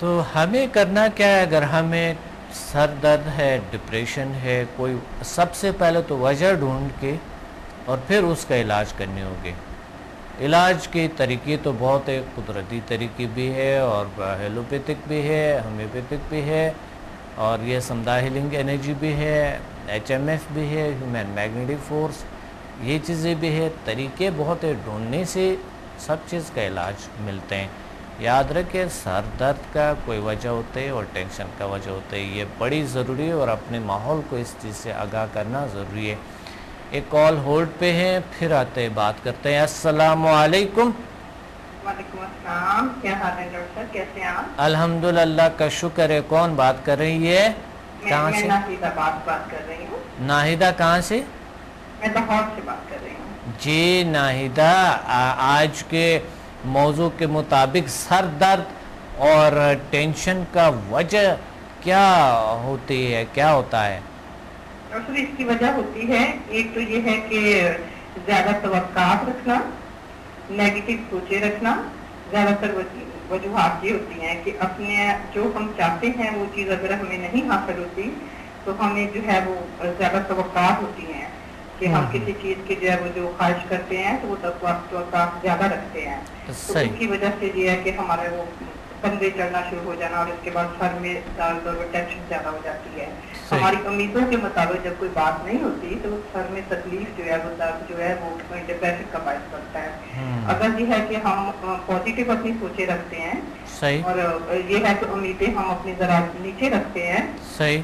تو ہمیں کرنا کیا ہے؟ اگر ہمیں سر درد ہے ڈپریشن ہے، کوئی سب سے پہلے تو وجہ ڈھونڈ کے اور پھر اس کا علاج کرنے ہوگے۔ علاج کے طریقے تو بہت ہے قدرتی طریقے بھی ہے اور ہیلوپیتھک بھی ہے ہومیوپیتھک بھی ہے اور یہ سمدہ ہیلنگ انرجی بھی ہے ایچ ایم ایف بھی ہے ہیومن میگنیٹک فورس یہ چیزیں بھی ہے طریقے بہت ہے ڈھونڈنے سے سب چیز کا علاج ملتے ہیں۔ یاد رکھیں سر درد کا کوئی وجہ ہوتے اور ٹینشن کا وجہ ہوتے یہ بڑی ضروری ہے اور اپنے ماحول کو اس چیز سے آگاہ کرنا ضروری ہے۔ ایک کال ہولڈ پہ ہیں پھر آتے بات کرتے ہیں۔ السلام علیکم۔ وعلیکم السلام کیا حال ہے ڈاکٹر صاحب؟ کیسے ہیں آپ؟ الحمدللہ کا شکر ہے۔ کون بات کر رہی ہے؟ کہاں سے؟ ناہید آباد بات کر رہی ہوں۔ ناہیدہ کہاں سے؟ میں لاہور سے بات کر رہی ہوں۔ جی ناہیدہ۔ آج کے موضوع کے مطابق سر درد اور ٹینشن کا وجہ کیا ہوتی ہے، کیا ہوتا ہے؟ ڈاکٹر، اس کی وجہ ہوتی ہے، ایک تو یہ ہے کہ زیادہ توقعات رکھنا نیگیٹو سوچے رکھنا، زیادہ تر وجوہات یہ ہوتی ہیں کہ اپنے جو ہم چاہتے ہیں وہ چیز اگر ہمیں نہیں حاصل ہوتی، تو ہمیں جو ہے وہ زیادہ توقعات ہوتی ہیں۔ کہ ہم ہوں۔ کسی چیز کی جو ہے وہ جو خواہش کرتے ہیں تو وہ توقعات زیادہ رکھتے ہیں تو اس کی وجہ سے یہ ہے کہ ہمارے وہ کندھے چڑھنا شروع ہو جانا اور اس کے بعد سر میں درد اور ٹینشن زیادہ ہو جاتی ہے۔ ہماری امیدوں کے مطابق جب کوئی بات نہیں ہوتی تو سر میں تکلیف جو ہے وہ درد جو ہے وہ ڈپریشن کا باعث بنتا ہے۔ اگر یہ ہے کہ ہم پازیٹیو اپنی سوچے رکھتے ہیں اور یہ ہے کہ امیدیں ہم اپنی ذرا نیچے رکھتے ہیں۔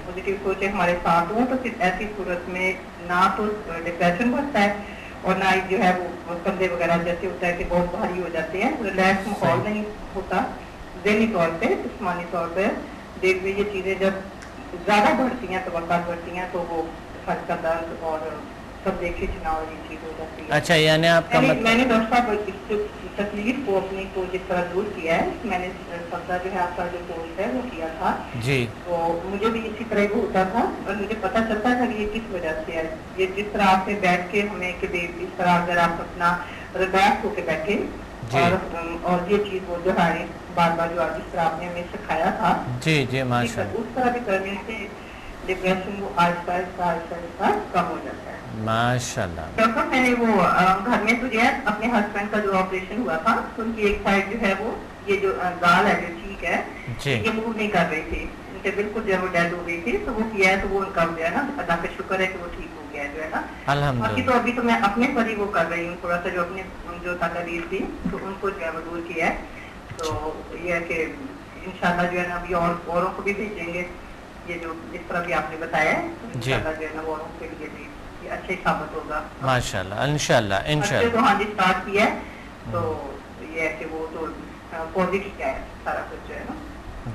پازیٹیو سوچے ہمارے ساتھ ہوں تو پھر ایسی صورت میں نہ تو ڈپریشن بڑھتا ہے اور نہ ہی جو ہے وہ کندھے وغیرہ جیسے ہوتا ہے کہ بہت بھاری ہو جاتے ہیں۔ ریلیکس ماحول۔ نہیں ہوتا۔ ذہنی طور پہ جسمانی طور پہ دیکھ یہ چیزیں جب زیادہ بڑھتی ہیں توقعات بڑھتی ہیں تو وہ سر کا درد اور سب دیکھے اور یہ چیز ہو جاتی ہے۔ اچھا یعنی آپ کا میں نے- مطلب میں نے ڈاکٹر صاحب اس تکلیف کو اپنی کو جس طرح دور کیا ہے میں نے سبزہ جو ہے آپ کا جو کورس ہے وہ کیا تھا۔ جی۔ تو مجھے بھی اسی طرح وہ ہوتا تھا اور مجھے پتا چلتا تھا کہ یہ کس وجہ سے ہے۔ یہ جس طرح آپ نے بیٹھ کے ہمیں کہ اس طرح اگر آپ اپنا ریلیکس ہو کے بیٹھے۔ اور اور یہ چیز وہ جو ہے بار بار جو جس طرح آپ نے ہمیں سکھایا تھا۔ جی جی ماشاء اللہ۔ اس طرح بھی کرنے سے ڈپریشن وہ آہستہ آہستہ آہستہ آہستہ کم ہو جاتا ہے۔ ماشاء اللہ۔ ڈاکٹر میں نے وہ گھر میں تو جو ہے اپنے ہسبینڈ کا جو آپریشن ہوا تھا تو ان کی ایک سائڈ جو ہے وہ یہ جو گال ہے جو ٹھیک ہے جی۔ یہ موو نہیں کر رہی تھی۔ ان کے بالکل جو ہے وہ ڈیڈ ہو گئی تھی تو وہ کیا ہے تو وہ ان کا جو ہے نا۔ اللہ کا شکر ہے کہ وہ ٹھیک ہو جو ہے نا۔ باقی تو ابھی تو میں اپنے پر ہی وہ کر رہی ہوں تھوڑا سا جو اپنے جو تقریر تھی تو ان کو جو ہے وہ دور کیا ہے۔ تو یہ ہے کہ انشاءاللہ جو ہے نا ابھی اور اوروں کو بھی بھیجیں گے۔ یہ جو جس طرح بھی آپ نے بتایا ہے جی۔ انشاءاللہ جو ہے نا اوروں کے لیے بھی یہ اچھا ہی ثابت ہوگا۔ ماشاء اللہ انشاءاللہ انشاءاللہ۔ تو ہاں جی اسٹارٹ کیا ہے۔ تو یہ ہے کہ وہ تو پازیٹیو کیا ہے سارا کچھ جو ہے نا۔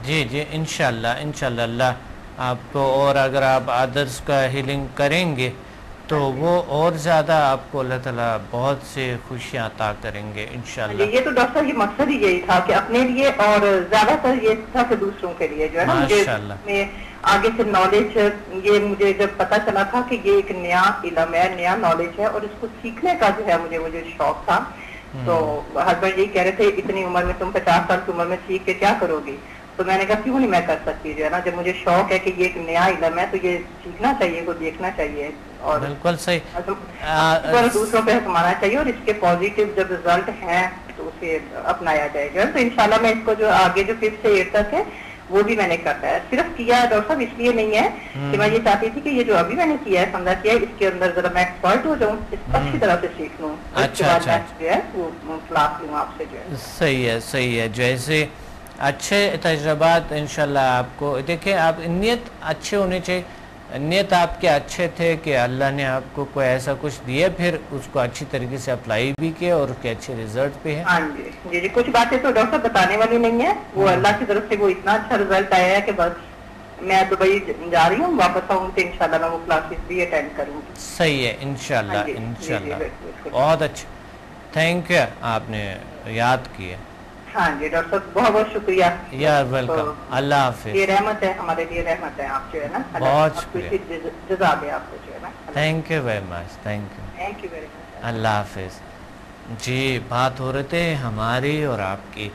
جی جی انشاءاللہ انشاءاللہ۔ اللہ آپ کو اور اگر آپ ادرس کا ہیلنگ کریں گے تو وہ اور زیادہ آپ کو اللہ تعالیٰ بہت سے خوشیاں عطا کریں گے انشاءاللہ۔ یہ تو ڈاکٹر صاحب یہ مقصد ہی یہی تھا کہ اپنے لیے اور زیادہ تر یہ تھا کہ دوسروں کے لیے جو ہے نا ماشاءاللہ۔ میں آگے سے نالج یہ مجھے جب پتا چلا تھا کہ یہ ایک نیا علم ہے نیا نالج ہے اور اس کو سیکھنے کا جو ہے مجھے مجھے شوق تھا۔ تو ہسبینڈ یہی کہہ رہے تھے اتنی عمر میں تم پچاس سال کی عمر میں سیکھ کے کیا کرو گی؟ تو میں نے کہا کیوں نہیں میں کر سکتی جو ہے نا؟ جب مجھے شوق ہے کہ یہ ایک نیا علم ہے تو یہ سیکھنا چاہیے کو دیکھنا چاہیے اور بالکل صحیح۔ پر دوسروں پہ حکمانا چاہیے اور اس کے پازیٹیو جب ریزلٹ ہیں تو اسے اپنایا جائے گا۔ تو انشاءاللہ میں اس کو جو آگے جو ففتھ سے ایٹ تک ہے وہ بھی میں نے کرنا ہے۔ صرف کیا ہے ڈاکٹر صاحب؟ اس لیے نہیں ہے کہ میں یہ چاہتی تھی کہ یہ جو ابھی میں نے کیا ہے سمجھا کیا ہے اس کے اندر ذرا میں ایکسپرٹ ہو جاؤں اس کو اچھی طرح سے سیکھ لوں۔ اس کے اچھا، بعد اچھا۔ میں جو ہے وہ کلاس لوں آپ سے جو ہے۔ صحیح ہے صحیح ہے۔ جیسے اچھے تجربات انشاءاللہ آپ کو دیکھیں آپ نیت اچھے ہونے چاہیے۔ نیت آپ کے اچھے تھے کہ اللہ نے آپ کو کوئی ایسا کچھ دیا پھر اس کو اچھی طریقے سے اپلائی بھی کیا اور اس کے اچھے ریزلٹ بھی ہیں۔ ہاں جی۔ جی جی کچھ باتیں تو ڈاکٹر صاحب بتانے والی نہیں ہے وہ اللہ کی طرف سے وہ اتنا اچھا رزلٹ آیا ہے کہ بس میں دبئی جا رہی ہوں واپس آؤں تو انشاءاللہ میں وہ کلاسز بھی اٹینڈ کروں گی۔ صحیح ہے انشاءاللہ ہاں جی، جی، انشاءاللہ۔ بہت اچھا۔ تھینک یو آپ نے یاد کیا۔ ہاں جی ڈاکٹر صاحب بہت بہت شکریہ۔ یار ویلکم اللہ حافظ۔ یہ رحمت ہے ہمارے لیے رحمت ہے آپ جو ہے نا۔ بہت شکریہ۔ جزا دے آپ کو جو ہے نا۔ Thank you very much thank you thank you very much اللہ حافظ۔ جی بات ہو رہے تھے ہماری اور آپ کی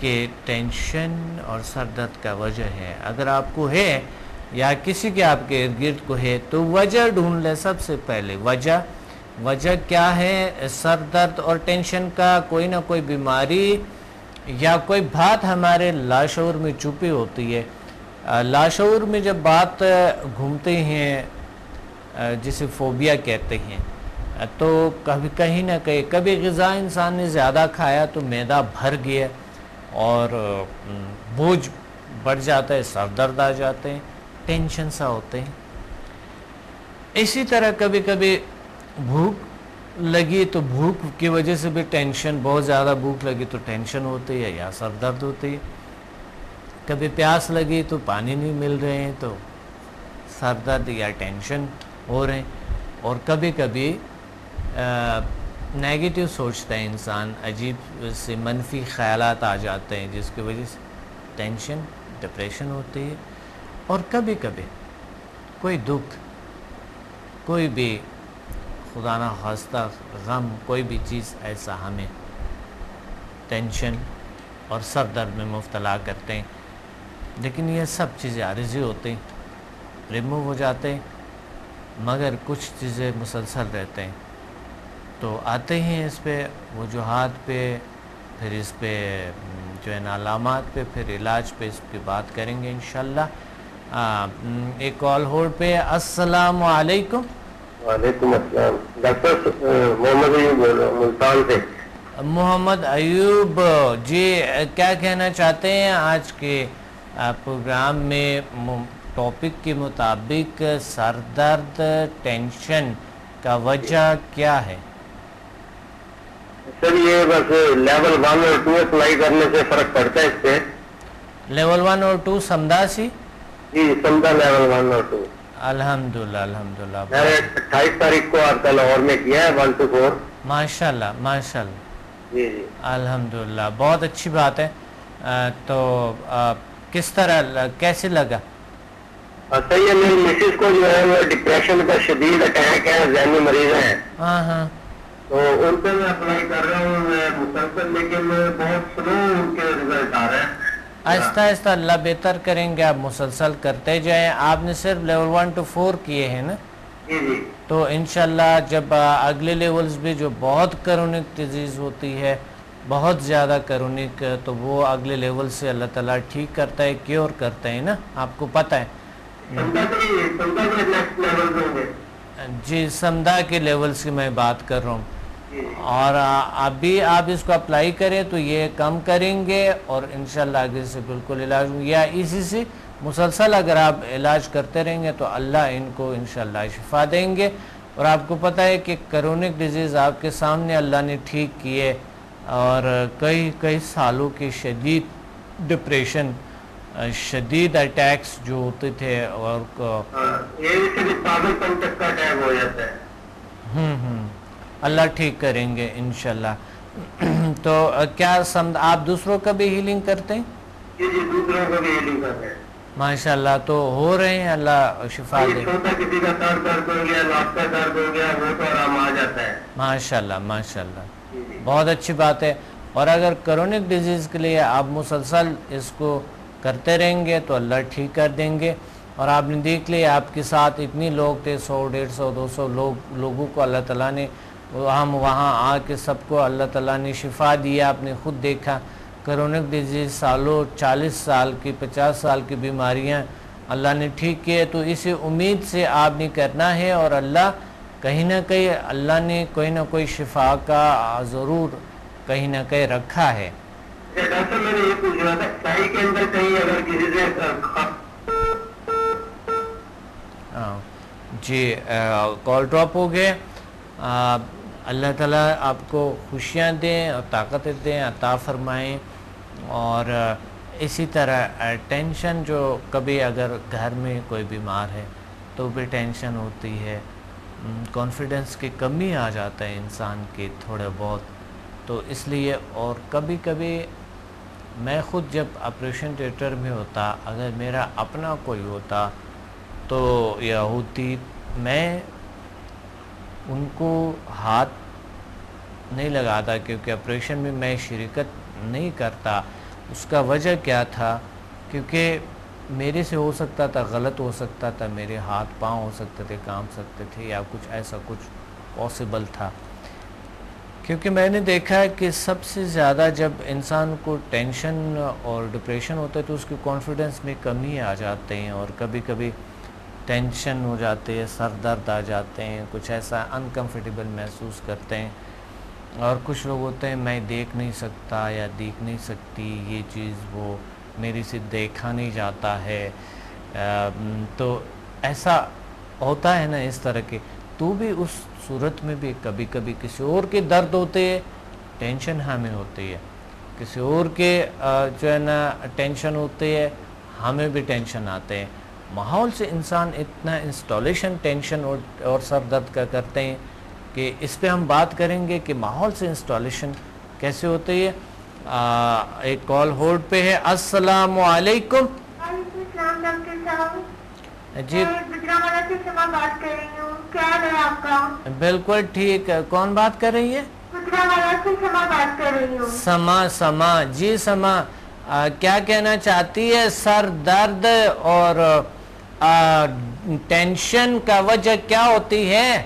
کہ ٹینشن اور سر درد کا وجہ ہے۔ اگر آپ کو ہے یا کسی کے آپ کے ارد گرد کو ہے تو وجہ ڈھونڈ لیں سب سے پہلے۔ وجہ وجہ کیا ہے؟ سر درد اور ٹینشن کا کوئی نہ کوئی بیماری یا کوئی بات ہمارے لاشعور میں چھپی ہوتی ہے۔ لاشعور میں جب بات گھومتے ہیں جسے فوبیا کہتے ہیں، تو کبھی کہیں نہ کہیں، کبھی غذا انسان نے زیادہ کھایا تو میدا بھر گیا اور بوجھ بڑھ جاتا ہے، سر درد آ جاتے ہیں، ٹینشن سا ہوتے ہیں۔ اسی طرح کبھی کبھی بھوک لگی تو بھوک کی وجہ سے بھی ٹینشن، بہت زیادہ بھوک لگی تو ٹینشن ہوتی ہے یا سر درد ہوتی ہے۔ کبھی پیاس لگی تو پانی نہیں مل رہے ہیں تو سر درد یا ٹینشن ہو رہے ہیں۔ اور کبھی کبھی نیگیٹو سوچتا ہے انسان، عجیب سے منفی خیالات آ جاتے ہیں جس کی وجہ سے ٹینشن، ڈپریشن ہوتی ہے۔ اور کبھی کبھی کوئی دکھ، کوئی بھی خدا نہ خواستہ غم کوئی بھی چیز ایسا ہمیں ٹینشن اور سر درد میں مفتلا کرتے ہیں۔ لیکن یہ سب چیزیں عارضی ہوتے ہیں ریموو ہو جاتے ہیں، مگر کچھ چیزیں مسلسل رہتے ہیں۔ تو آتے ہیں اس پہ وجوہات پہ، پھر اس پہ، جو ہے نا، علامات پہ، پھر علاج پہ اس پہ بات کریں گے انشاءاللہ۔ ایک کال ہولڈ پہ، السلام علیکم۔ وعلیکم السلام۔ ڈاکٹر محمد ایوب بول رہا ہوں ملتان سے۔ محمد ایوب جی کیا کہنا چاہتے ہیں؟ آج کے پروگرام میں ٹاپک کے مطابق سر درد ٹینشن کا وجہ کیا ہے؟ سر یہ بس لیول ون اور ٹو اپلائی کرنے سے فرق پڑتا ہے اس پہ۔ لیول ون اور ٹو سمدھا سی؟ جی سمدھا لیول ون اور ٹو۔ الحمدللہ الحمدللہ میں نے اٹھائیس تاریخ کو آپ کا لاہور میں کیا ہے ون ٹو فور ماشاءاللہ ماشاءاللہ. جی جی. الحمدللہ بہت اچھی بات ہے. تو کس طرح کیسے لگا؟ صحیح ہے میری مسز کو جو ہے وہ ڈپریشن کا شدید اٹیک ہے ذہنی مریض ہیں. ہاں ہاں. تو ان پہ میں اپلائی کر رہا ہوں میں مسلسل لیکن بہت سلو ان کے رزلٹ آ رہے ہیں آہستہ آہستہ اللہ بہتر کریں گے آپ مسلسل کرتے جائیں۔ آپ نے صرف لیول ون ٹو فور کیے ہیں نا؟ جی جی۔ تو انشاءاللہ جب اگلے لیولز بھی جو بہت کرونک ڈیزیز ہوتی ہے بہت زیادہ کرونک تو وہ اگلے لیول سے اللہ تعالیٰ ٹھیک کرتا ہے کیور کرتا ہے نا؟ آپ کو پتہ ہے۔ جی سمدھا کے لیولز کی میں بات کر رہا ہوں۔ اور ابھی آپ اس کو اپلائی کریں تو یہ کم کریں گے اور انشاءاللہ آگے سے بالکل علاج ہوں یا اسی سے مسلسل اگر آپ علاج کرتے رہیں گے تو اللہ ان کو انشاءاللہ شفا دیں گے۔ اور آپ کو پتہ ہے کہ کرونک ڈیزیز آپ کے سامنے اللہ نے ٹھیک کیے اور کئی کئی سالوں کے شدید ڈپریشن شدید اٹیکس جو ہوتے تھے اور ہاں یہ کا اللہ ٹھیک کریں گے انشاءاللہ۔ تو کیا سمجھ آپ دوسروں کا بھی ہیلنگ کرتے ہیں؟ جی جی دوسروں کو بھی ہیلنگ کر رہے ہیں۔ ماشاءاللہ تو ہو رہے ہیں اللہ شفا دے۔ چھوٹا کسی کا سر درد ہو گیا لاپ کا درد ہو گیا وہ تو آرام آ جاتا ہے۔ ماشاءاللہ ماشاءاللہ۔ جی جی۔ بہت اچھی بات ہے۔ اور اگر کرونک ڈیزیز کے لیے آپ مسلسل اس کو کرتے رہیں گے تو اللہ ٹھیک کر دیں گے۔ اور آپ نے دیکھ لیا آپ کے ساتھ اتنی لوگ تھے سو ڈیڑھ سو دو سو لوگ لوگوں کو اللہ تعالیٰ نے ہم وہاں آ کے سب کو اللہ تعالیٰ نے شفا دیا آپ نے خود دیکھا۔ کرونک ڈیزیز سالوں چالیس سال کی پچاس سال کی بیماریاں اللہ نے ٹھیک کیے۔ تو اسی امید سے آپ نے کرنا ہے اور اللہ کہیں نہ کہیں اللہ نے کوئی نہ کوئی شفا کا ضرور کہیں نہ کہیں رکھا ہے۔ یہ ڈاکٹر میں نے یہ پوچھ رہا تھا ٹائی کے اندر کہیں اگر کسی سے کھا- ہاں، جی کال ڈراپ ہو گئے۔ اللہ تعالیٰ آپ کو خوشیاں دیں اور طاقتیں دیں، عطا فرمائیں۔ اور اسی طرح ٹینشن جو کبھی اگر گھر میں کوئی بیمار ہے تو بھی ٹینشن ہوتی ہے۔ کانفیڈنس کی کمی آ جاتا ہے انسان کی تھوڑے بہت۔ تو اس لیے اور کبھی کبھی میں خود جب آپریشن تھیٹر میں ہوتا، اگر میرا اپنا کوئی ہوتا تو یا ہوتی میں ان کو ہاتھ نہیں لگاتا کیونکہ آپریشن میں میں شرکت نہیں کرتا۔ اس کا وجہ کیا تھا؟ کیونکہ میرے سے ہو سکتا تھا، غلط ہو سکتا تھا، میرے ہاتھ پاؤں ہو سکتے تھے، کام سکتے تھے یا کچھ ایسا کچھ پاسبل تھا۔ کیونکہ میں نے دیکھا ہے کہ سب سے زیادہ جب انسان کو ٹینشن اور ڈپریشن ہوتا ہے تو اس کی کانفیڈنس میں کمی آ جاتے ہیں اور کبھی کبھی ٹینشن ہو جاتے ہیں، سر درد آ جاتے ہیں، کچھ ایسا انکمفرٹیبل محسوس کرتے ہیں۔ اور کچھ لوگ ہوتے ہیں، میں دیکھ نہیں سکتا یا دیکھ نہیں سکتی، یہ چیز وہ میری سے دیکھا نہیں جاتا ہے۔ تو ایسا ہوتا ہے نا اس طرح کے۔ تو بھی اس صورت میں بھی کبھی کبھی کسی اور کے درد ہوتے ہیں، ٹینشن ہمیں ہوتی ہے۔ کسی اور کے جو ہے نا، ٹینشن ہوتے ہے ہمیں بھی ٹینشن آتے ہیں۔ ماحول سے انسان اتنا انسٹالیشن ٹینشن اور سر درد کا کرتے ہیں کہ اس پہ ہم بات کریں گے کہ ماحول سے انسٹالیشن کیسے ہوتی ہے ایک کال ہولڈ پہ ہے۔ السلام علیکم۔ جی۔ بالکل ٹھیک۔ ہے؟ کون بات کر رہی ہے سما سما۔ جی سما۔ کیا کہنا چاہتی ہے؟ سر درد اور ٹینشن کا وجہ کیا ہوتی ہے؟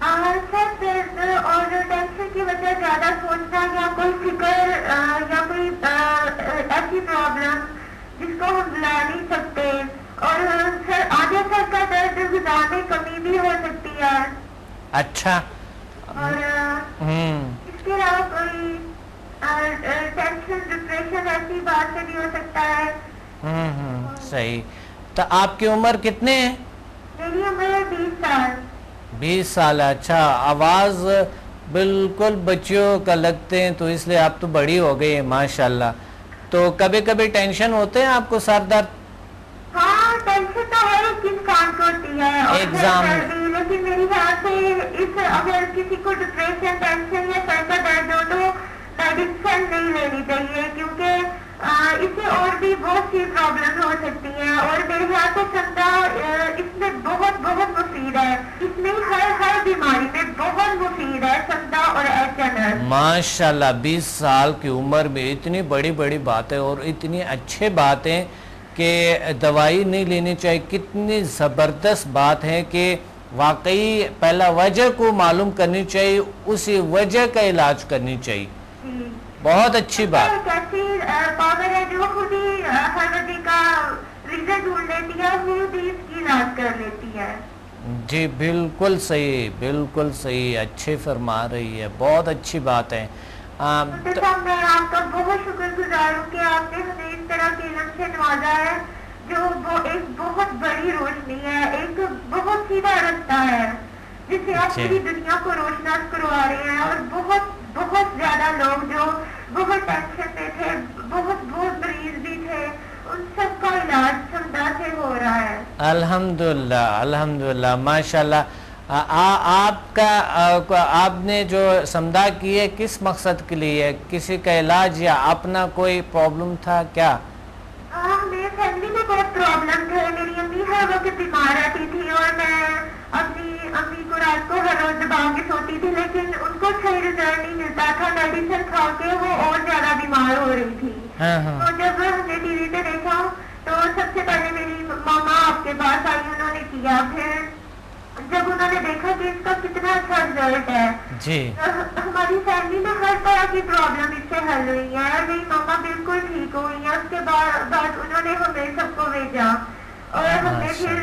سر درد اور ٹینشن کی وجہ زیادہ سوچنا یا کوئی فکر یا کوئی ایسی پرابلم جس کو ہم بلا نہیں سکتے اور سر آگے سر کا درد کمی بھی ہو سکتی ہے۔ اچھا۔ اور اس کے علاوہ کوئی ٹینشن ڈپریشن ایسی بات سے بھی ہو سکتا ہے۔ صحیح۔ تو آپ کی عمر کتنے ہیں؟ میری عمر ہے بیس سال۔ بیس سال اچھا آواز بالکل بچیوں کا لگتے ہیں تو اس لیے آپ تو بڑی ہو گئی ہے ماشاءاللہ۔ تو کبھی کبھی ٹینشن ہوتے ہیں آپ کو سر درد ہاں ٹینشن تو ہر ایک انسان کو ہوتی ہے۔ ایگزام لیکن میری خیال سے اس اگر کسی کو ڈپریشن ٹینشن یا سر درد ہو تو میڈیسن نہیں لینی چاہیے کیونکہ اس سے اور بھی بہت سی پرابلم ہو سکتی ہیں اور میرے خیال سے سندا اس میں بہت بہت مفید ہے۔ اس میں ہر ہر بیماری میں بہت مفید ہے سندا اور ایچ این ایل ماشاء اللہ بیس سال کی عمر میں اتنی بڑی بڑی باتیں اور اتنی اچھے باتیں کہ دوائی نہیں لینی چاہیے۔ کتنی زبردست بات ہے کہ واقعی پہلا وجہ کو معلوم کرنی چاہیے، اسی وجہ کا علاج کرنی چاہیے۔ بہت اچھی بات۔ کیسی پاور ہے جو خود ہی ہر وجہ کا ریزن ڈھونڈ لیتی ہے خود ہی اس کی علاج کر لیتی ہے۔ جی بالکل صحیح بالکل صحیح اچھے فرما رہی ہے بہت اچھی بات ہے۔ صاحب میں آپ کا بہت شکر گزار ہوں کہ آپ نے ہمیں اس طرح کے علم سے نوازا ہے جو ایک بہت بڑی روشنی ہے ایک بہت سیدھا رستہ ہے جس سے آپ پوری دنیا کو روشناس کروا رہے ہیں اور بہت بہت زیادہ لوگ جو بہت ٹینشن میں تھے بہت بہت مریض بھی تھے ان سب کا علاج سمدا سے ہو رہا ہے۔ الحمدللہ الحمدللہ ماشاءاللہ۔ آپ کا آپ نے جو سمدا کی ہے کس مقصد کے لیے؟ کسی کا علاج یا اپنا کوئی پرابلم تھا کیا؟ میرے فیملی میں بہت پرابلم تھے۔ میری امی ہر وقت بیمار رہتی تھی اور میں اپنی امی کو رات کو ہر روز دبا کے سوتی تھی لیکن ان کو صحیح رزلٹ نہیں ملتا تھا۔ میڈیسن کھا کے وہ اور زیادہ بیمار ہو رہی تھی۔ تو جب ہم نے ٹی وی پہ دیکھا تو سب سے پہلے میری ماما آپ کے پاس آئی انہوں نے کیا۔ پھر جب انہوں نے دیکھا کہ اس کا کتنا اچھا رزلٹ ہے۔ جی۔ ہماری فیملی میں ہر طرح کی پرابلم اس سے حل ہوئی ہے اور میری ماما بالکل ٹھیک ہوئی ہیں۔ اس کے بعد انہوں نے ہمیں سب کو بھیجا۔ اور ہم نے پھر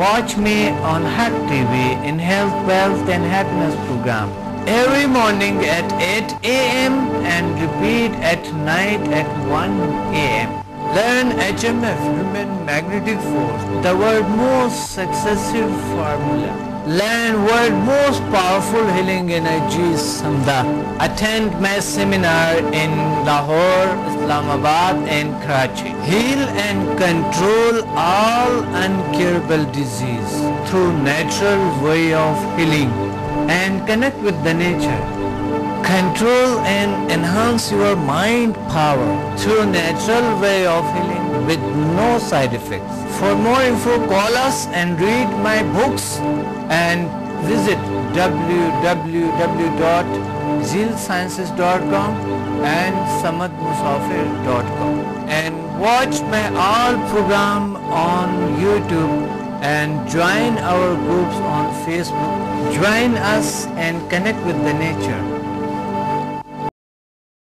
Watch me on Hack TV in Health, Wealth and Happiness program every morning at 8 a.m. and repeat at night at 1 a.m. Learn HMF, Human Magnetic Force, the world's most successful formula. Learn world's most powerful healing energy, Samda. Attend my seminar in Lahore, Islamabad and Karachi. Heal and control all incurable disease through natural way of healing and connect with the nature. Control and enhance your mind power through natural way of healing with no side effects. For more info, call us and read my books and visit www.zilsciences.com and samadmusafir.com and watch my all program on YouTube and join our groups on Facebook. Join us and connect with the nature.